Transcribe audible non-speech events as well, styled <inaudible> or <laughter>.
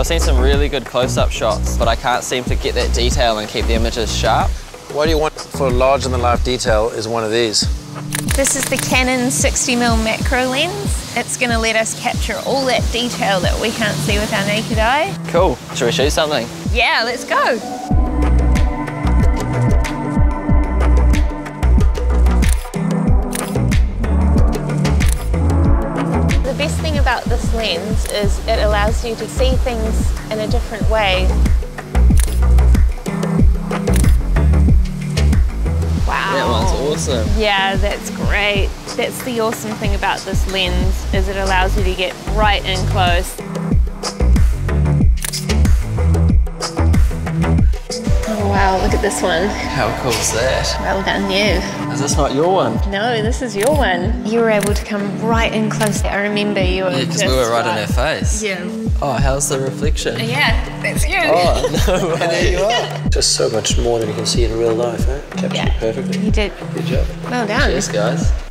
I've seen some really good close-up shots, but I can't seem to get that detail and keep the images sharp. What do you want for larger-than-life detail is one of these. This is the Canon 60mm macro lens. It's going to let us capture all that detail that we can't see with our naked eye. Cool. Should we shoot something? Yeah, let's go. This lens is it allows you to see things in a different way. Wow. That one's awesome. Yeah, that's great. That's the awesome thing about this lens is it allows you to get right in close. Look at this one. How cool is that? Well done you. Is this not your one? No, this is your one. You were able to come right in close. I remember you were Yeah, because we were right in her face. Yeah. Oh, how's the reflection? Yeah, that's you. Oh, no <laughs> way. <laughs> there you are. Just so much more than you can see in real life, eh? Captured Yeah. perfectly. You did. Good job. Well done. Cheers, guys.